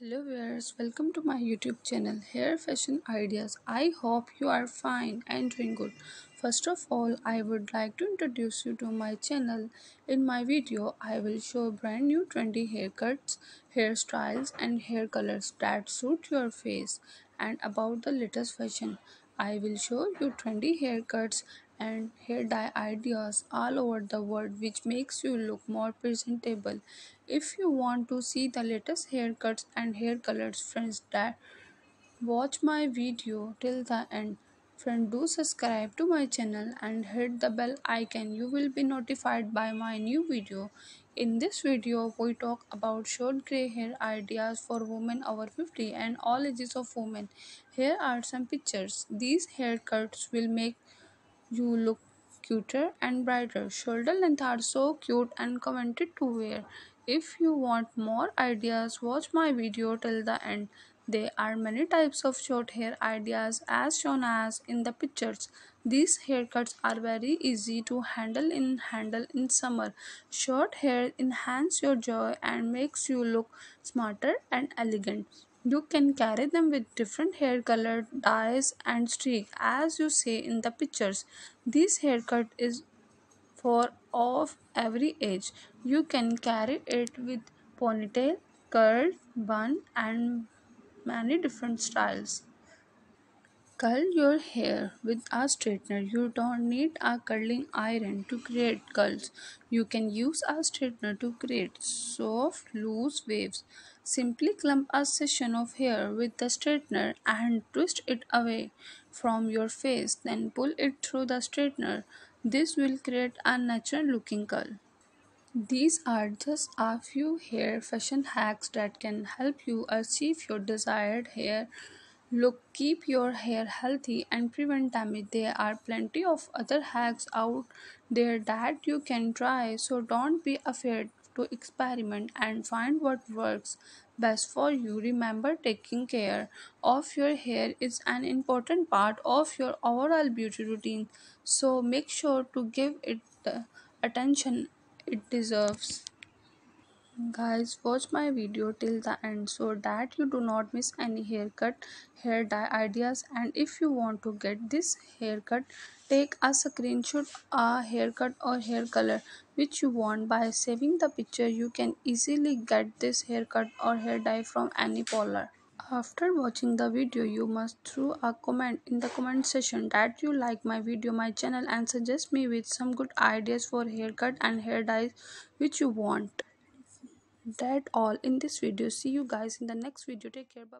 Hello viewers, welcome to my YouTube channel Hair Fashion Ideas. I hope you are fine and doing good. First of all, I would like to introduce you to my channel. In my video, I will show brand new trendy haircuts, hairstyles and hair colors that suit your face and about the latest fashion. I will show you trendy haircuts and hair dye ideas all over the world which makes you look more presentable. If you want to see the latest haircuts and hair colors friends that watch my video till the end. Friend do subscribe to my channel and hit the bell icon you will be notified by my new video. In this video we talk about short grey hair ideas for women over 50 and all ages of women. Here are some pictures. These haircuts will make you look cuter and brighter. Shoulder length are so cute and commented to wear. If you want more ideas, watch my video till the end. There are many types of short hair ideas as shown as in the pictures. These haircuts are very easy to handle in handle in summer. Short hair enhance your joy and makes you look smarter and elegant. You can carry them with different hair color, dyes and streak as you see in the pictures. This haircut is for of every age. You can carry it with ponytail, curl, bun and many different styles. Curl your hair with a straightener. You don't need a curling iron to create curls. You can use a straightener to create soft, loose waves. Simply clump a section of hair with the straightener and twist it away from your face. Then pull it through the straightener. This will create a natural looking curl. These are just a few hair fashion hacks that can help you achieve your desired hair look keep your hair healthy and prevent damage. There are plenty of other hacks out there that you can try so don't be afraid to experiment and find what works best for you. Remember taking care of your hair is an important part of your overall beauty routine so make sure to give it the attention it deserves Guys, watch my video till the end so that you do not miss any haircut, hair dye ideas. And if you want to get this haircut, take a screenshot a haircut or hair color which you want. By saving the picture you can easily get this haircut or hair dye from any parlor. After watching the video, you must throw a comment in the comment section that you like my video, my channel and suggest me with some good ideas for haircut and hair dyes which you want that all in this video. See you guys in the next video. Take care. Bye